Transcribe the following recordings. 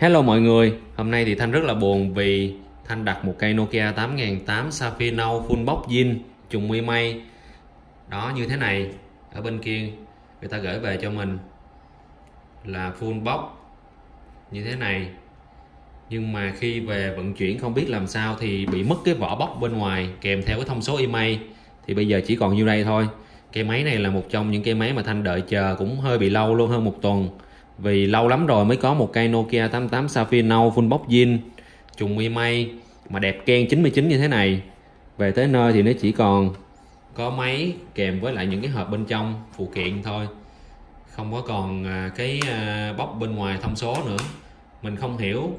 Hello mọi người, hôm nay thì Thanh rất là buồn vì Thanh đặt một cây Nokia 8008 Sapphire Now full box zin trùng mi mây đó như thế này ở bên kia người ta gửi về cho mình là full box như thế này nhưng mà khi về vận chuyển không biết làm sao thì bị mất cái vỏ bóc bên ngoài kèm theo cái thông số email. Thì bây giờ chỉ còn nhiêu đây thôi. Cây máy này là một trong những cây máy mà Thanh đợi chờ cũng hơi bị lâu luôn hơn một tuần vì lâu lắm rồi mới có một cây Nokia 88 Sapphire nâu full box zin trùng mi may, mà đẹp ken 99 như thế này. Về tới nơi thì nó chỉ còn có máy kèm với lại những cái hộp bên trong, phụ kiện thôi. Không có còn à, cái à, bóc bên ngoài thông số nữa. Mình không hiểu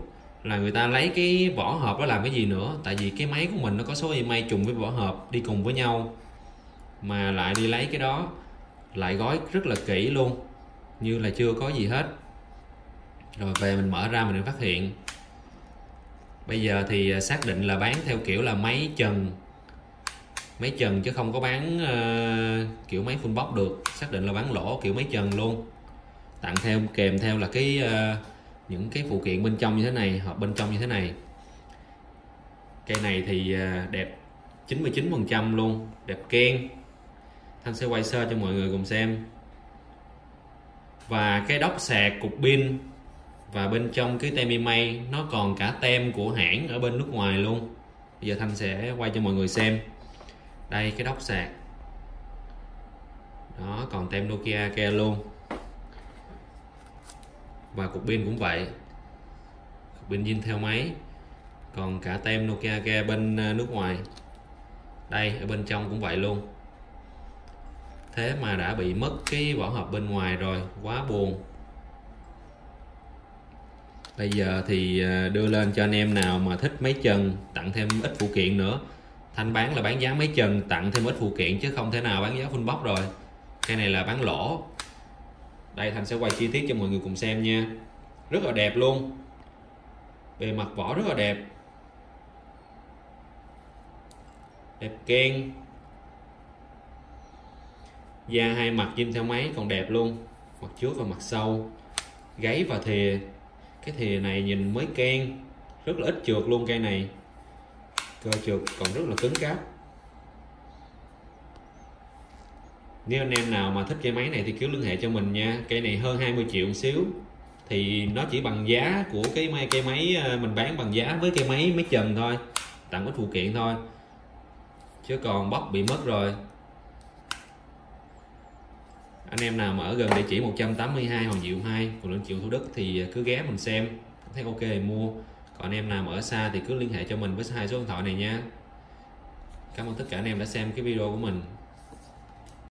là người ta lấy cái vỏ hộp đó làm cái gì nữa. Tại vì cái máy của mình nó có số email trùng với vỏ hộp, đi cùng với nhau. Mà lại đi lấy cái đó, lại gói rất là kỹ luôn như là chưa có gì hết. Rồi về mình mở ra mình phát hiện. Bây giờ thì à, xác định là bán theo kiểu là máy trần máy trần chứ không có bán uh, kiểu máy full box được. Xác định là bán lỗ kiểu máy trần luôn. Tặng theo kèm theo là cái uh, những cái phụ kiện bên trong như thế này hộp bên trong như thế này. Cây này thì uh, đẹp 99% luôn đẹp ken Thanh sẽ quay sơ cho mọi người cùng xem và cái đốc sạc cục pin. Và bên trong cái tem email nó còn cả tem của hãng ở bên nước ngoài luôn. Bây giờ Thanh sẽ quay cho mọi người xem. Đây, cái đốc sạc. Đó, còn tem Nokia kia luôn. Và cục pin cũng vậy. Cục pin zin theo máy. Còn cả tem Nokia kia bên ờ, nước ngoài. Đây, ở bên trong cũng vậy luôn thế mà đã bị mất cái vỏ hộp bên ngoài rồi, quá buồn. Bây giờ thì à, đưa lên cho anh em nào mà thích mấy chân tặng thêm ít phụ kiện nữa. Thanh bán là bán giá mấy chân tặng thêm ít phụ kiện chứ không thể nào bán giá full box rồi. Cái này là bán lỗ. Đây, thanh sẽ quay chi tiết cho mọi người cùng xem nha. Rất là đẹp luôn. Bề mặt vỏ rất là đẹp. Đẹp ken da hai mặt zin theo máy còn đẹp luôn, mặt trước và mặt sau. Gáy và thìa cái thìa này nhìn mới ken rất là ít trượt luôn cây này. Cơ trượt còn rất là cứng cáp. Nếu anh em nào mà thích cây máy này thì cứ liên hệ cho mình nha. Cây này hơn 20 triệu một xíu. Thì nó chỉ bằng giá của cái máy, cây máy ờ, mình bán bằng giá với cây máy máy trần thôi. Tặng ít phụ kiện thôi. Chứ còn bóc bị mất rồi anh em nào mà ở gần địa chỉ 182 Hoàng Diệu 2 quận Liên Triệu Thủ Đức thì cứ ghé mình xem, thấy ok thì mua. Còn anh em nào mà ở xa thì cứ liên hệ cho mình với hai số điện thoại này nha. Cảm ơn tất cả anh em đã xem cái video của mình.